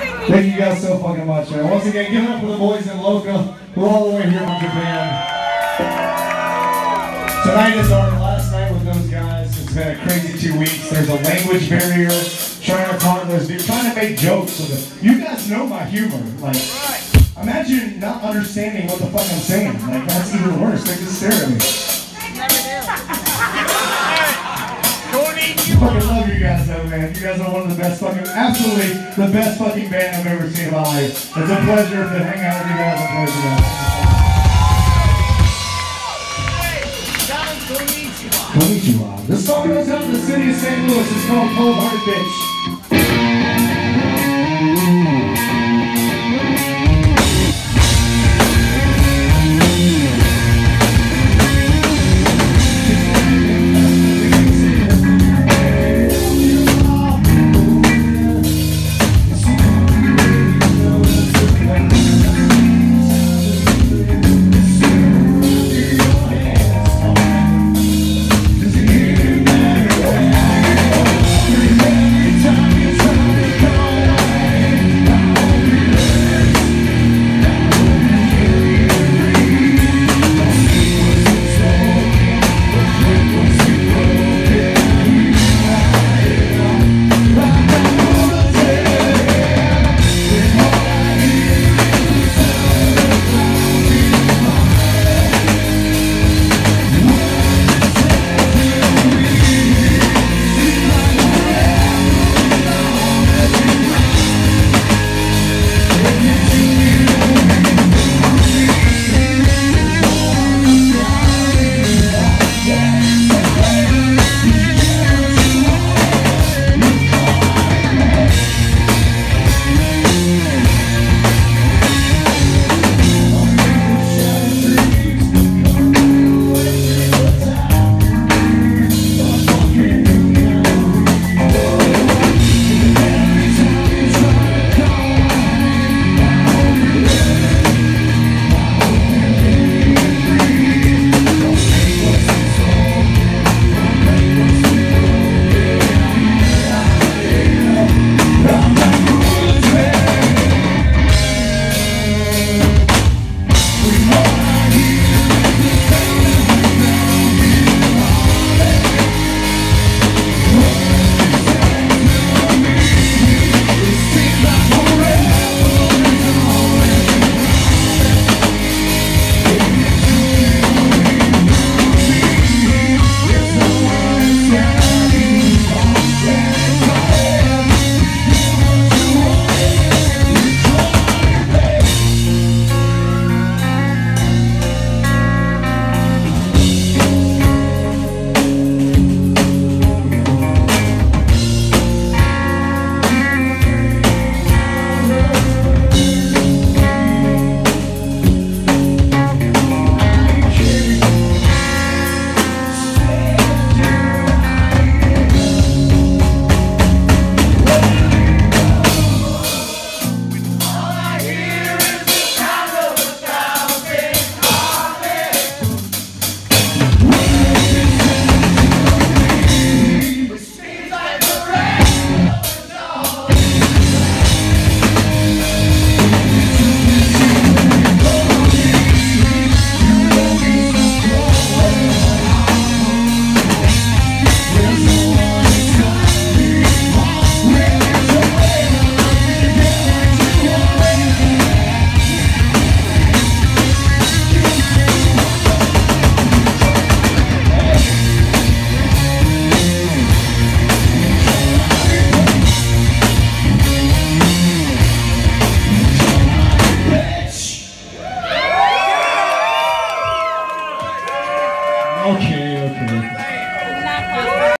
Thank you guys so fucking much, man. Once again, give it up for the boys in Loca, who all the way here from Japan. Tonight is our last night with those guys. It's been a crazy two weeks. There's a language barrier. Trying to to those trying to make jokes with it. You guys know my humor. Like, imagine not understanding what the fuck I'm saying. Like, that's even worse. They just stare at me. Though, man. You guys are one of the best fucking, absolutely the best fucking band I've ever seen in my life. It's a pleasure to hang out with you guys. A pleasure. Guys. Konnichiwa. This song goes out to the city of St. Louis. It's called Cold Heart Bitch.